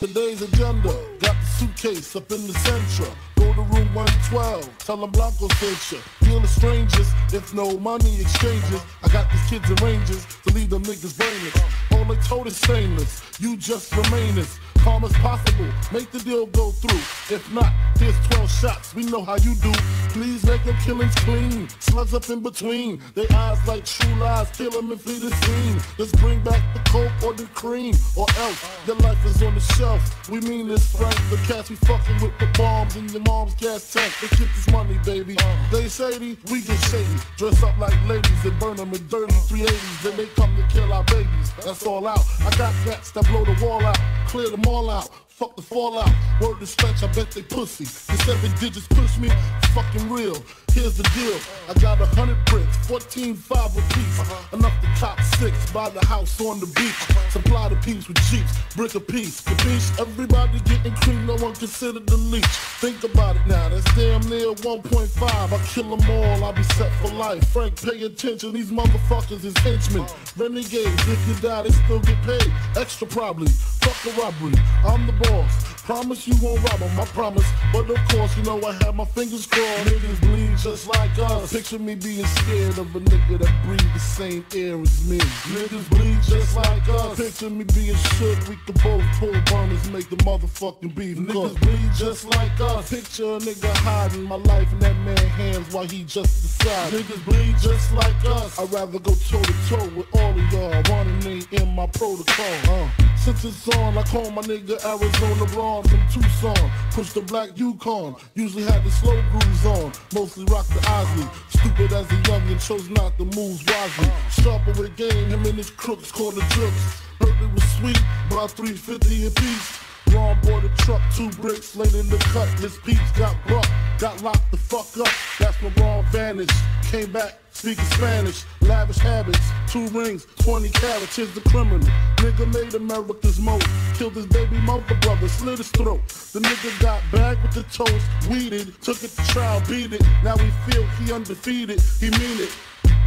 Today's agenda, got the suitcase up in the Sheraton. Go to room 112, tell them Blanco sent you. Deal with strangers, if no money exchanges. I got these kids in to leave them niggas brainless. All they told is stainless, you just remainers. Calm as possible, make the deal go through. If not, here's 12 shots, we know how you do. Please make your killings clean, slugs up in between. They eyes like true lies, kill them and flee the scene. Let's bring back the coke or the cream, or else your life is on the shelf. We mean this, Frank, the cats we fucking with the bombs in your mom's gas tank. Let's get this money, baby. They shady, we get shady. Dress up like ladies and burn them in dirty 380s. Then they come to kill our babies. That's all out. I got cats that blow the wall out, clear them all out. Fuck the fallout. Word to stretch, I bet they pussy. The seven digits push me, fucking real. Here's the deal. I got a hundred bricks, 14 five a piece. Enough to top six, buy the house on the beach. Supply the piece with jeeps, brick a piece. Capiche? Everybody getting cream, no one considered the leech. Think about it now, that's damn near 1.5. I kill them all, I'll be set for life. Frank, pay attention, these motherfuckers is henchmen. Renegades, if you die, they still get paid. Extra probably. Fuck a robbery, I'm the boss. Promise you won't rob rob 'em, I promise. But of course, you know I have my fingers crossed. Niggas bleed just like us. Picture me being scared of a nigga that breathe the same air as me. Niggas bleed just like us. Picture me being shook. We could both pull burners, make the motherfucking beef. Niggas bleed just like us. Picture a nigga hiding my life in that man's hands while he just decides. Niggas bleed just like us. I'd rather go toe to toe with all of y'all. Running ain't in my protocol. Uh. Since it's on, I call my nigga Arizona Ron from Tucson. Push the black Yukon. Usually had the slow grooves on. Mostly rock the Isley. Stupid as a youngin', chose not to move wisely. Sharper with game, him his crooks called the jokes. Heard it was sweet, about 350 a piece. Ron bought a truck, two bricks, laid in the cut. This piece got brought, got locked the fuck up. That's when Ron vanished. Came back, speaking Spanish, lavish habits, two rings, 20 carats. Here's the criminal. Nigga made America's most. Killed his baby mother brother, slit his throat. The nigga got bagged with the toast, weeded, took it to trial, beat it. Now he feel he undefeated, he mean it.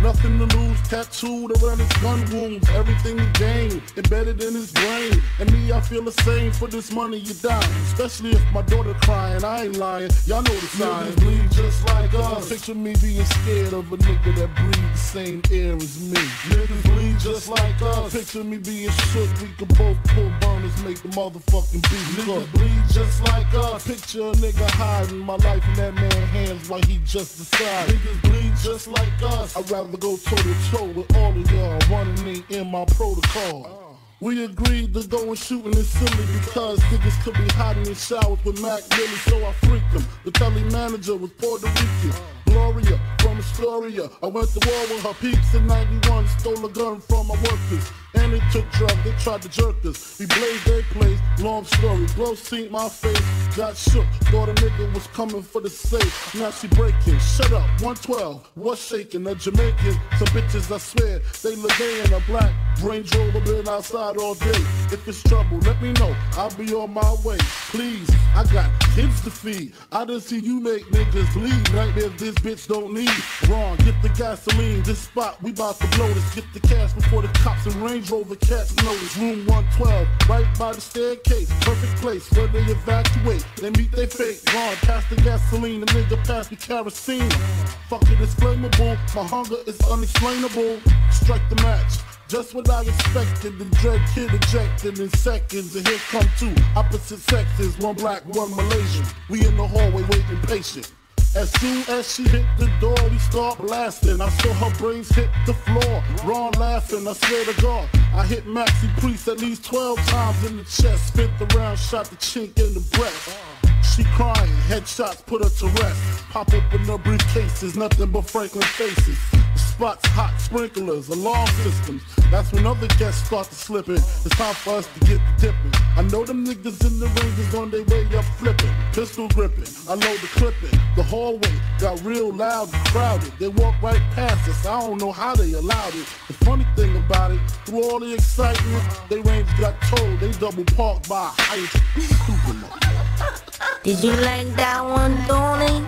Nothing to lose, tattooed around his gun wounds. Everything to gain, embedded in his brain. And me, I feel the same for this money you die. Especially if my daughter crying, I ain't lying. Y'all know the signs. bleed just like us. Picture me being scared of a nigga that breathe the same air as me. Niggas bleed just like us. Picture me being shook. We could both pull burners, make the motherfucking beat. Niggas bleed just like us. Picture a nigga hiding my life in that man's hands while he just decides. Niggas bleed just like us. I'd rather go toe to toe with all of y'all. Running ain't in my protocol. Oh. We agreed to go and shoot in this silly because niggas could be hiding in showers with Mac Millie, so I freaked them. The telly manager was Puerto Rican. Gloria from Astoria. I went to war with her peeps in 91, stole a gun from my workers. And they took drugs, they tried to jerk us. We blazed their place, long story. Glow seen my face, got shook. Thought a nigga was coming for the safe. Now she breaking. Shut up, 112. What's shaking? A Jamaican. Some bitches, I swear, they look gay in a black Range Rover been outside all day. If it's trouble, let me know. I'll be on my way. Please, I got kids to feed. I done see you make niggas bleed. Right there, this bitch don't need. Wrong, get the gasoline. This spot, we bout to blow this. Get the cash before the cops and Range Rover cats notice. Room 112, right by the staircase. Perfect place where they evacuate. They meet their fate. Wrong, pass the gasoline. The nigga pass me kerosene. Fuck it, it's flammable. My hunger is unexplainable. Strike the match. Just what I expected, the dread kid ejected in seconds, and here come two opposite sexes, one black, one Malaysian. We in the hallway waiting patient. As soon as she hit the door, we start blasting. I saw her brains hit the floor. Ron laughing, I swear to God. I hit Maxi Priest at least 12 times in the chest. Spent the round, shot the chink in the breast. She crying, headshots put her to rest. Pop open her briefcases, nothing but Franklin faces. Spot's hot sprinklers, alarm systems. That's when other guests start to slipping. It's time for us to get the dipping. I know them niggas in the ring is on their way up flipping. Pistol gripping, I load the clipping. The hallway got real loud and crowded. They walk right past us, I don't know how they allowed it. The funny thing about it, through all the excitement, they range got told they double parked by a. Did you like that one, Tony?